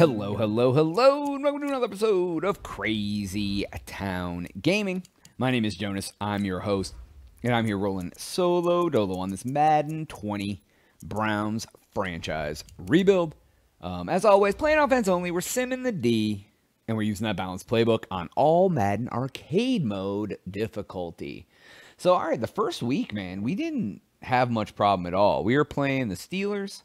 Hello, hello, hello, and welcome to another episode of Crazy Town Gaming. My name is Jonas, I'm your host, and I'm here rolling solo dolo on this Madden 20 Browns franchise rebuild. Um, as always, playing offense only, we're simming the D, and we're using that balanced playbook on all Madden arcade mode difficulty. So, all right, the first week, man, we didn't have much problem at all. We were playing the Steelers.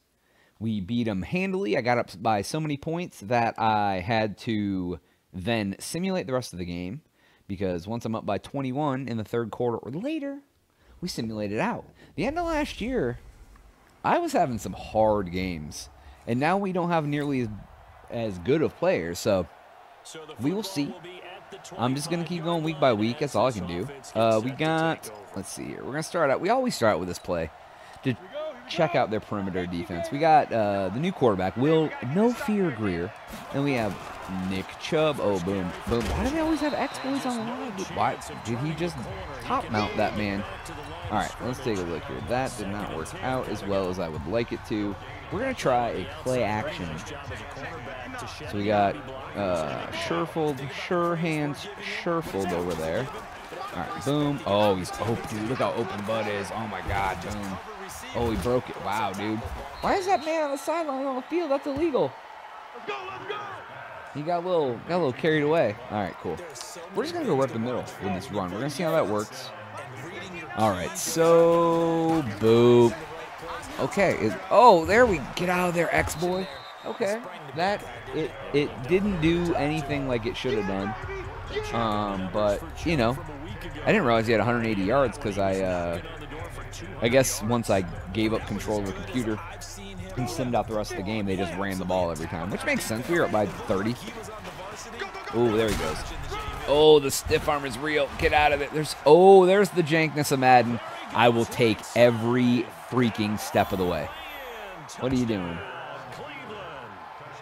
We beat them handily. I got up by so many points that I had to then simulate the rest of the game because once I'm up by 21 in the third quarter or later, we simulated out. The end of last year, I was having some hard games, and now we don't have nearly as, as good of players. So we will see. I'm just going to keep going week by week. That's all I can do. Uh, we got, let's see here. We're going to start out. We always start out with this play to check out their perimeter defense. We got uh, the new quarterback, Will No Fear Greer. Then we have Nick Chubb. Oh, boom. Boom. Why do they always have exploits on the line? Why did he just top mount that man? All right, let's take a look here. That did not work out as well as I would like it to. We're going to try a play action. So we got uh, Sherfield, Surehands, Sherfield over there. All right, boom. Oh, he's open. Dude, look how open Bud is. Oh, my God, boom. Oh, he broke it. Wow, dude. Why is that man on the sideline on the field? That's illegal. Let's go, let's go. He got a little got a little carried away. All right, cool. We're just gonna go right up the middle with this run. We're gonna see how that works. All right, so boop. Okay. It, oh, there we get out of there, X boy. Okay, that it it didn't do anything like it should have done. Um, but you know, I didn't realize he had 180 yards because I. Uh, I guess once I gave up control of the computer and simmed out the rest of the game, they just ran the ball every time, which makes sense. We were up by 30. Oh, there he goes. Oh, the stiff arm is real. Get out of it. There's oh, there's the jankness of Madden. I will take every freaking step of the way. What are you doing?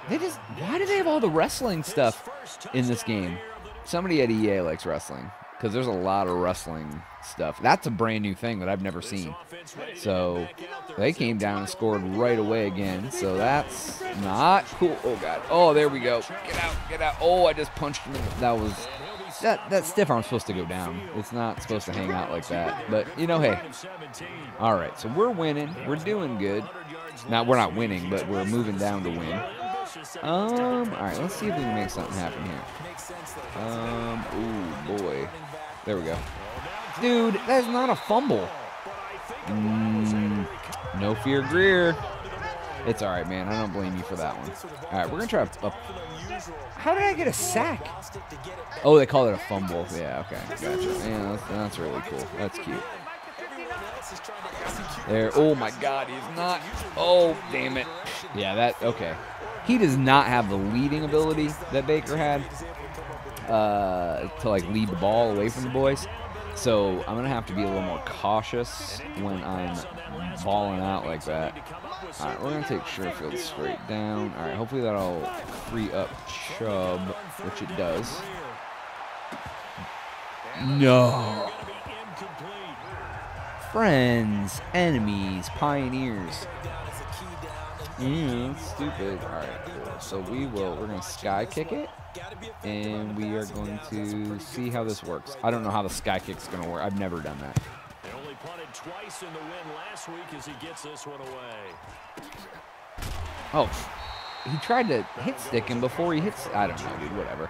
They just why do they have all the wrestling stuff in this game? Somebody at EA likes wrestling because there's a lot of wrestling stuff. That's a brand new thing that I've never seen. So they came down and scored right away again. So that's not cool. Oh god. Oh, there we go. Get out. Get out. Oh, I just punched him. That was that that stiff arm's supposed to go down. It's not supposed to hang out like that. But you know, hey. All right. So we're winning. We're doing good. Now we're not winning, but we're moving down to win. Um. All right. Let's see if we can make something happen here. Um. Ooh, boy. There we go. Dude, that is not a fumble. Mm, no fear, Greer. It's all right, man. I don't blame you for that one. All right, we're going to try a, a... How did I get a sack? Oh, they call it a fumble. Yeah, okay. Gotcha. Yeah, that's, that's really cool. That's cute. There. Oh, my God. He's not... Oh, damn it. Yeah, that... Okay. He does not have the leading ability that Baker had uh, to, like, lead the ball away from the boys. So I'm to have to be a little more cautious when I'm balling out like that. All right, we're to take Sherfield straight down. All right, hopefully that'll free up Chubb, which it does. No. Friends, enemies, pioneers. Mm, stupid. All right, cool. So we will, we're going to sky kick it and we are going to see how this works. I don't know how the sky kick's going to work. I've never done that. They only punted twice in the win last week as he gets this one away. Oh, he tried to hit stick him before he hits. I don't know, dude. Whatever.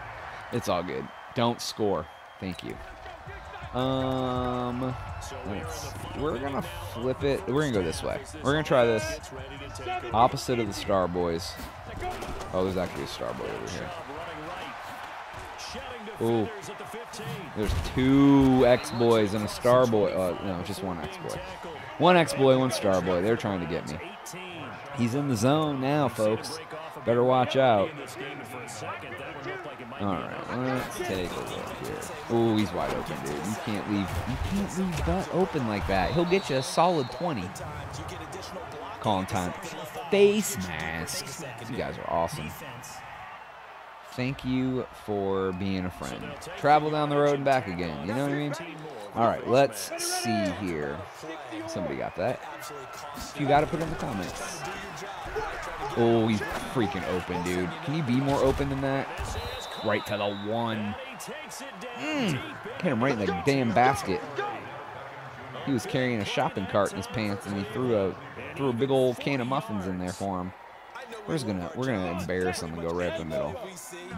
It's all good. Don't score. Thank you. Um, we're gonna flip it. We're gonna go this way. We're gonna try this opposite of the Star Boys. Oh, there's actually a Star Boy over here. Ooh. There's two X-Boys and a Star Boy. Uh, no, just one X-Boy. One X-Boy, one Star Boy. They're trying to get me. He's in the zone now, folks. Better watch out. All right, let's take a look here. Oh, he's wide open, dude. You can't leave. You can't leave that open like that. He'll get you a solid 20. Calling time. Face mask. You guys are awesome thank you for being a friend. Travel down the road and back again. You know what I mean? All right, let's see here. Somebody got that. You got to put it in the comments. Oh, he's freaking open, dude. Can you be more open than that? Right to the one. Mm, hit him right in the damn basket. He was carrying a shopping cart in his pants, and he threw a threw a big old can of muffins in there for him. We're just gonna we're gonna embarrass him and go right up the middle.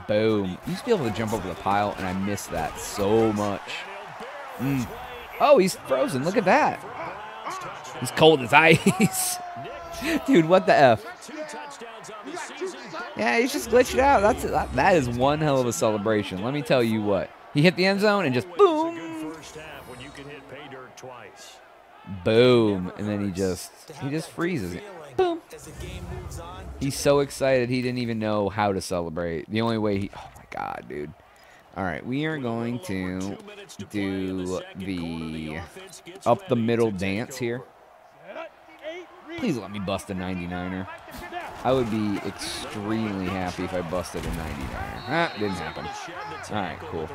Boom. You used to be able to jump over the pile, and I miss that so much. Mm. Oh, he's frozen. Look at that. He's cold as ice. Dude, what the F? Yeah, he's just glitched out. That's that, that is one hell of a celebration. Let me tell you what. He hit the end zone and just boom. Boom. And then he just he just freezes. Boom. He's so excited he didn't even know how to celebrate. The only way he Oh my god, dude. All right, we are going to do the up the middle dance here. Please let me bust a 99er. I would be extremely happy if I busted a 99er. Ah, didn't happen. All right, cool.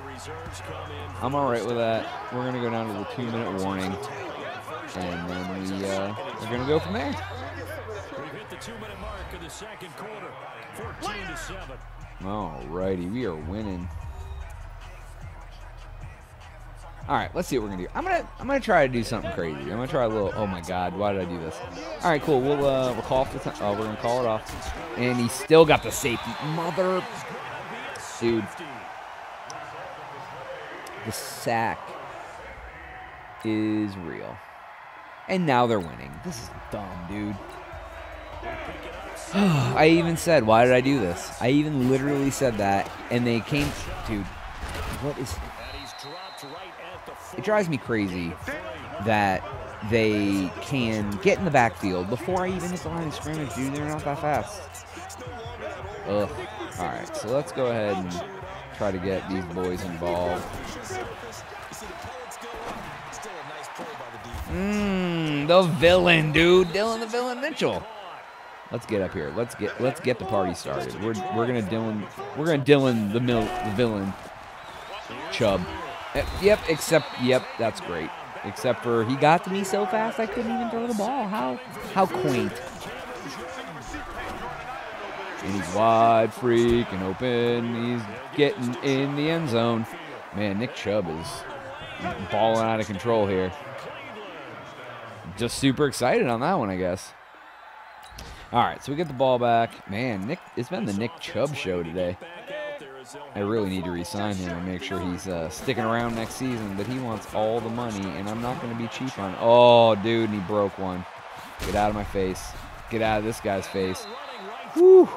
I'm all right with that. We're going to go down to the two-minute warning, and then we, uh, we're going to go from there. We've hit the two-minute mark of the second quarter, 14 to 7. All righty, we are winning. All right, let's see what we're gonna do. I'm gonna I'm gonna try to do something crazy. I'm gonna try a little. Oh my God, why did I do this? All right, cool. We'll uh we'll call off the time. Oh, we're gonna call it off. And he still got the safety. Mother, dude. The sack is real. And now they're winning. This is dumb, dude. I even said, why did I do this? I even literally said that, and they came, dude. What is? It drives me crazy that they can get in the backfield before I even hit the line of scrimmage, dude. They're not that fast. Ugh. All right, so let's go ahead and try to get these boys involved. Mmm, the villain, dude. Dillon the villain Mitchell. Let's get up here. Let's get let's get the party started. We're we're gonna Dylan we're gonna Dylan the mil, the villain Chubb. Uh, Yep, except yep, that's great. Except for he got to me so fast I couldn't even throw the ball. How how quaint. And he's wide, freaking open. He's getting in the end zone. Man, Nick Chubb is balling out of control here. Just super excited on that one, I guess. All right, so we get the ball back. Man, Nick, it's been the Nick Chubb show today. I really need to re-sign him and make sure he's uh, sticking around next season, but he wants all the money, and I'm not going to be cheap on Oh, dude, he broke one. Get out of my face. Get out of this guy's face. Whew.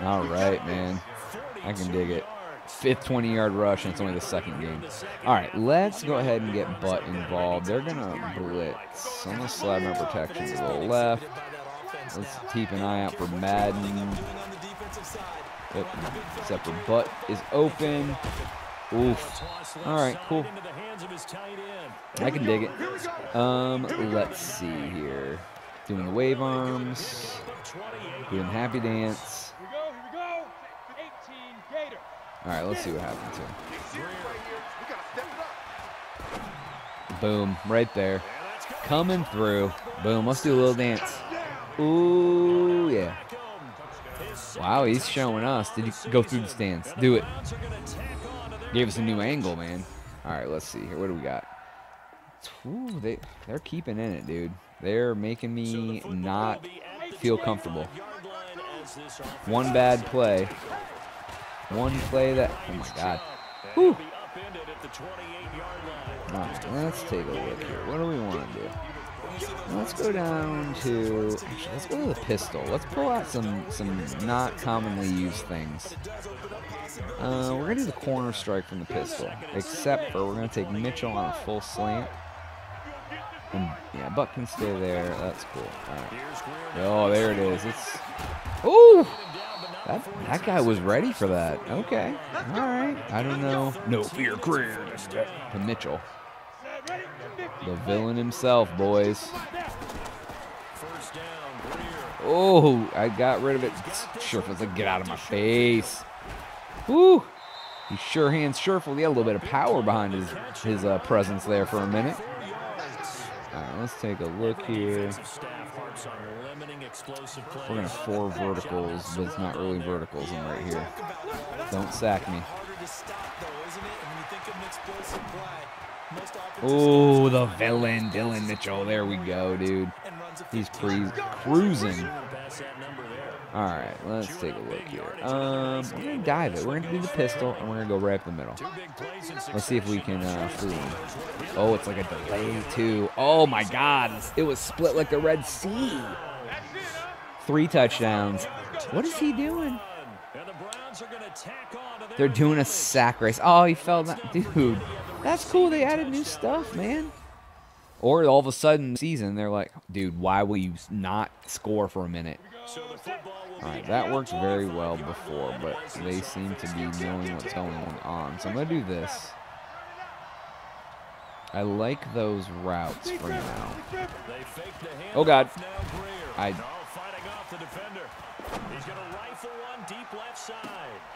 All right, man. I can dig it. Fifth 20-yard rush, and it's only the second game. All right, let's go ahead and get Butt involved. They're going to blitz. I'm going to slide my protection to the left. Let's keep an eye out for Madden. Yep. Except for Butt is open. Oof. All right, cool. I can dig it. Um, let's see here. Doing the wave arms. Doing the happy dance. Here we go, here we go. 18 Gator. All right, let's see what happens here. Boom, right there. Coming through. Boom, let's do a little dance. Ooh, yeah. Wow, he's showing us. Did you go through the stands? Do it. Gave us a new angle, man. All right, let's see here. What do we got? Ooh, they, they're keeping in it, dude. They're making me not feel comfortable. One bad play. One play that, oh my God. Whew. All right, let's take a look here. What do we want to do? Let's go down to, actually, let's go to the pistol. Let's pull out some, some not commonly used things. Uh, we're to do the corner strike from the pistol, except for we're to take Mitchell on a full slant. And, yeah, Buck can stay there. That's cool. Right. Oh, there it is. It's, ooh! That, that guy was ready for that. Okay. All right. I don't know. No fear, Greer to Mitchell. The villain himself, boys. Oh, I got rid of it. Sure feels like get out of my face. Woo! He's sure hands sureful. He had a little bit of power behind his his uh, presence there for a minute. All right, let's take a look here. We're gonna four verticals, but it's not really verticals. I'm right here. Don't sack me. Oh, the villain, Dillon Mitchell. There we go, dude. He's cru- cruising. All right, let's take a look here. Um, we're gonna dive it. We're gonna do the pistol, and we're gonna go right up the middle. Let's see if we can uh, fool him. Oh, it's like a delay too. Oh my God, it was split like the Red Sea. Three touchdowns. What is he doing? They're doing a sack race. Oh, he fell down. Dude, that's cool. They added new stuff, man. Or all of a sudden, season, they're like, dude, why will you not score for a minute? All right, that worked very well before, but they seem to be knowing what's going on. So I'm going to do this. I like those routes for now. Oh, God. I...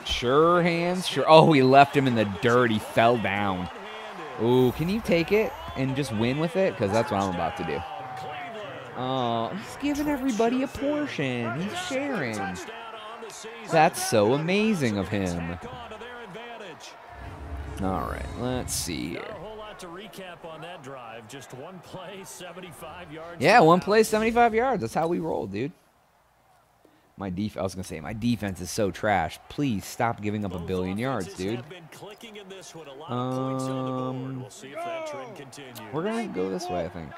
Sure hands, sure. Oh, he left him in the dirt. He fell down. Ooh, can you take it and just win with it? Because that's what I'm about to do. Oh, he's giving everybody a portion. He's sharing. That's so amazing of him. All right, let's see here. Yeah, one play, 75 yards. That's how we roll, dude. My def I was gonna say my defense is so trash. Please stop giving up a billion yards, dude. Um, we're gonna go this way, I think.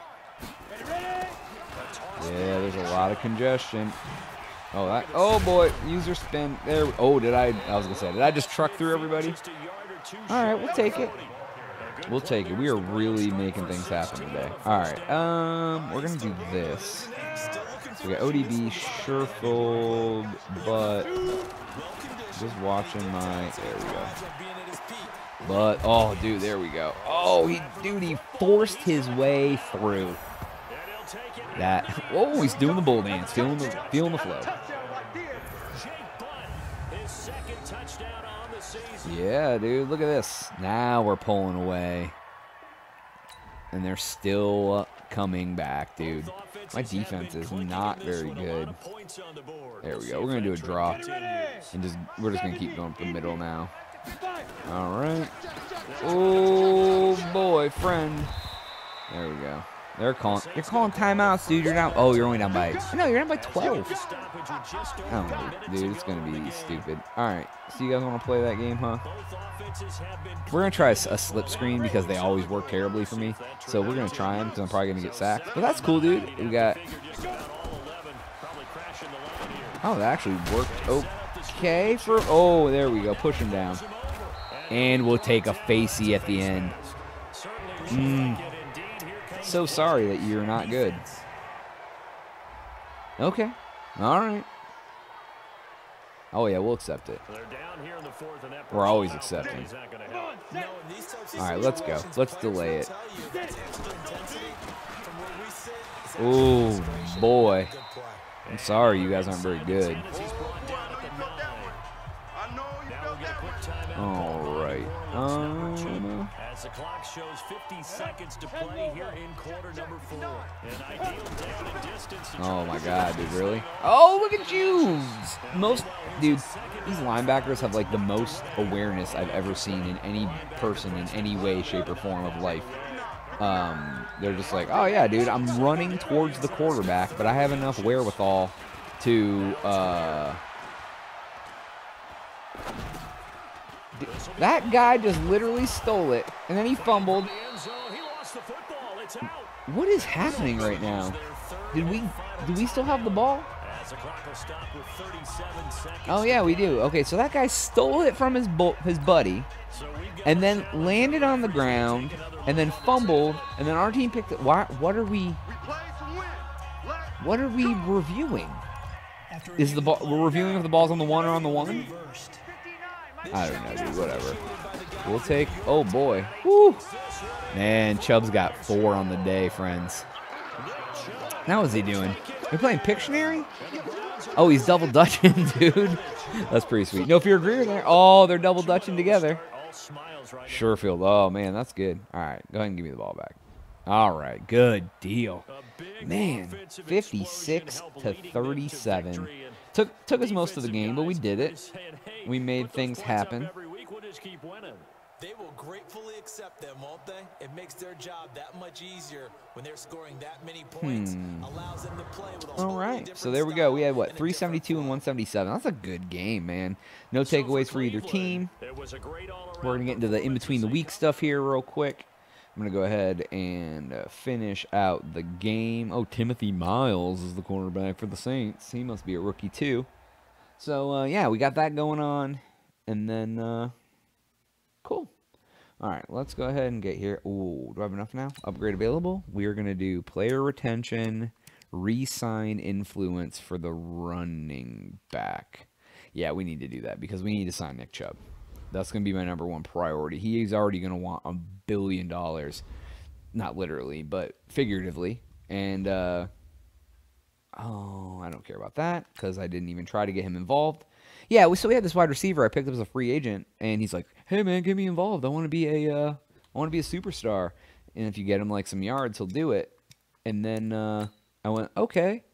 Yeah, there's a lot of congestion. Oh, that. Oh boy, user spin. There. Oh, did I? I was gonna say, did I just truck through everybody? All right, we'll take it. We'll take it. We are really making things happen today. All right. Um, we're gonna do this. We got ODB, Sherfield, but just watching my. There we go. But oh, dude, there we go. Oh, he, dude, he forced his way through that. Oh, he's doing the bull dance, feeling the feeling the flow. Yeah, dude, look at this. Now we're pulling away. And they're still coming back, dude. My defense is not very good. There we go. We're going to do a draw. And just we're just going to keep going up the middle now. All right. Oh, boy, friend. There we go. They're calling. You're calling timeouts, dude. You're down. Oh, you're only down by. No, you're down by 12. Oh, dude, it's gonna be stupid. All right. So you guys want to play that game, huh? We're gonna try a, a slip screen because they always work terribly for me. So we're gonna try them because I'm probably gonna get sacked. But that's cool, dude. We got. Oh, that actually worked okay for. Oh, there we go. Push him down. And we'll take a facey at the end. Mm so sorry that you're not good. Okay. All right. Oh, yeah, we'll accept it. We're always accepting. All right, let's go. Let's delay it. Oh, boy. I'm sorry you guys aren't very good. All right. Um, as the clock shows 50 seconds to play here in quarter number four. An ideal down and distance. Oh my god, dude, really? Oh, look at you! Most, dude, these linebackers have like the most awareness I've ever seen in any person in any way, shape, or form of life. Um, they're just like, oh yeah, dude, I'm running towards the quarterback, but I have enough wherewithal to, uh, that guy just literally stole it, and then he fumbled. What is happening right now? Did we do we still have the ball? Oh yeah, we do. Okay, so that guy stole it from his his buddy, and then landed on the ground, and then fumbled, and then our team picked it. Why? What are we? What are we reviewing? Is the ball? We're reviewing if the ball's on the one or on the one? I don't know, dude. Whatever. We'll take. Oh boy. Woo. Man, Chubb's got four on the day, friends. Now what's he doing? We're playing Pictionary? Oh, he's double dutching, dude. That's pretty sweet. No fear Greer there. Oh, they're double dutching together. Sherfield. Oh man, that's good. All right, go ahead and give me the ball back. All right, good deal. Man, 56 to helped lead 37. Victory, and Took took us most of the game, but we did it. We made things happen. Every week, we'll just keep winning. They will gratefully accept them, won't they? It makes their job that much easier when they're scoring that many points. Allows them to play with a Hmm. All wholly right, so there we go. We had what and a different 372 and 177. That's a good game, man. No So takeaways for either team. was a great We're gonna get into the in between the week stuff here real quick. I'm gonna go ahead and uh, finish out the game. Oh, Timothy Miles is the cornerback for the Saints. He must be a rookie too. So uh, yeah, we got that going on, and then uh, cool. All right, let's go ahead and get here. Ooh, do I have enough now? Upgrade available. We are gonna do player retention, re-sign influence for the running back. Yeah, we need to do that because we need to sign Nick Chubb. That's going to be my number one priority. He is already going to want a billion dollars, not literally, but figuratively. And uh, oh, I don't care about that because I didn't even try to get him involved. Yeah, so we had this wide receiver I picked up as a free agent, and he's like, "Hey man, get me involved. I want to be a, uh, I want to be a superstar. And if you get him like some yards, he'll do it." And then uh, I went, "Okay."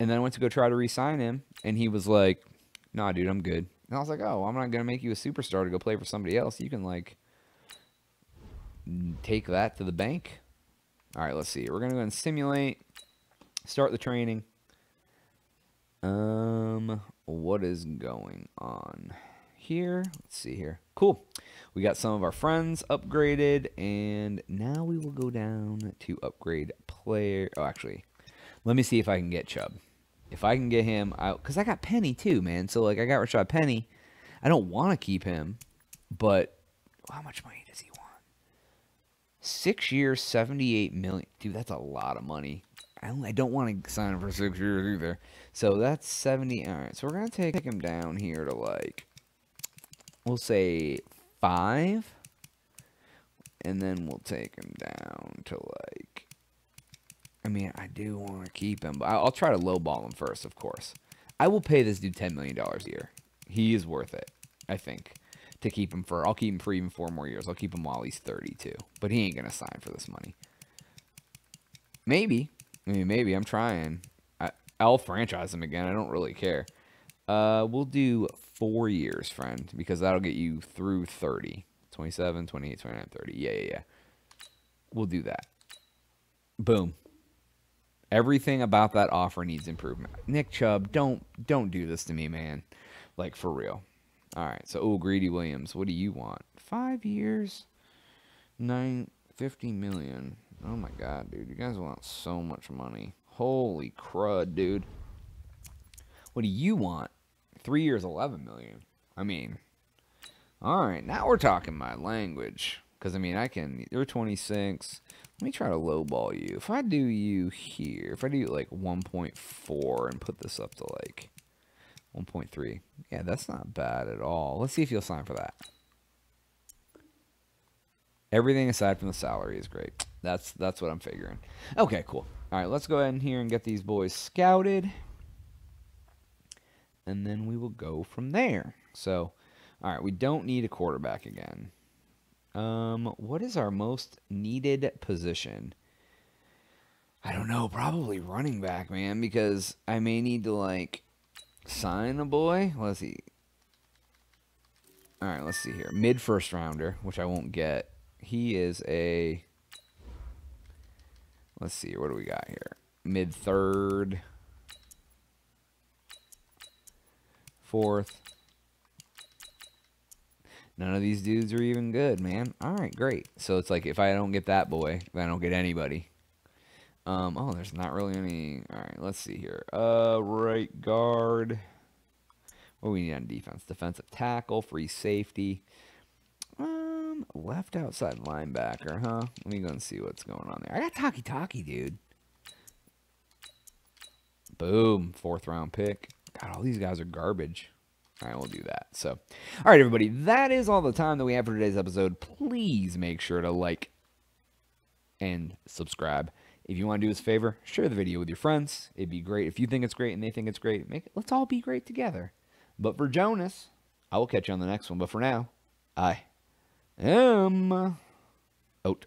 And then I went to go try to re-sign him, and he was like, "Nah, dude, I'm good." And I was like, "Oh, I'm not gonna make you a superstar to go play for somebody else. You can like take that to the bank." All right, let's see. We're gonna go and simulate. Start the training. Um, what is going on here? Let's see here. Cool. We got some of our friends upgraded, and now we will go down to upgrade player. Oh, actually, let me see if I can get Chubb. If I can get him out, because I got Penny too, man. So like, I got Rashaad Penny. I don't want to keep him, but how much money does he want? Six years, seventy-eight million. Dude, that's a lot of money. I don't, I don't want to sign him for six years either. So that's seventy. All right, so we're gonna take him down here to like, we'll say five, and then we'll take him down to like. I mean, I do want to keep him, but I'll try to lowball him first, of course. I will pay this dude ten million dollars a year. He is worth it, I think, to keep him for. I'll keep him for even four more years. I'll keep him while he's thirty-two, but he ain't gonna sign for this money. Maybe, I mean, maybe I'm trying. I, I'll franchise him again. I don't really care. Uh, we'll do four years, friend, because that'll get you through 30. 27, 28, 29, 30. Yeah, yeah, yeah. We'll do that. Boom. Everything about that offer needs improvement. Nick Chubb, don't don't do this to me, man. Like for real. All right. So, oh, Greedy Williams, what do you want? Five years, nine fifty million. Oh my god, dude, you guys want so much money. Holy crud, dude. What do you want? Three years, eleven million. I mean, all right, now we're talking my language. Because I mean, I can. You're 26. Let me try to lowball you. If I do you here, if I do like 1.4 and put this up to like 1.3, yeah, that's not bad at all. Let's see if you'll sign for that. Everything aside from the salary is great. That's that's what I'm figuring. Okay, cool. All right, let's go ahead in here and get these boys scouted, and then we will go from there. So, all right, we don't need a quarterback again. Um, what is our most needed position? I don't know. Probably running back, man, because I may need to like sign a boy. Let's see. All right, let's see here. Mid first rounder, which I won't get. He is a. Let's see. What do we got here? Mid third. Fourth. None of these dudes are even good, man. All right, great. So it's like if I don't get that boy, then I don't get anybody. Um, oh, there's not really any. All right, let's see here. Uh, right guard. What do we need on defense? Defensive tackle, free safety. Um, left outside linebacker, huh? Let me go and see what's going on there. I got Taki Taki, dude. Boom, fourth round pick. God, all these guys are garbage. Right, we'll do that. So, all right, everybody, that is all the time that we have for today's episode. Please make sure to like and subscribe. If you want to do us a favor, share the video with your friends. It'd be great if you think it's great and they think it's great. Make it, let's all be great together. But for Jonas, I will catch you on the next one. But for now, I am out.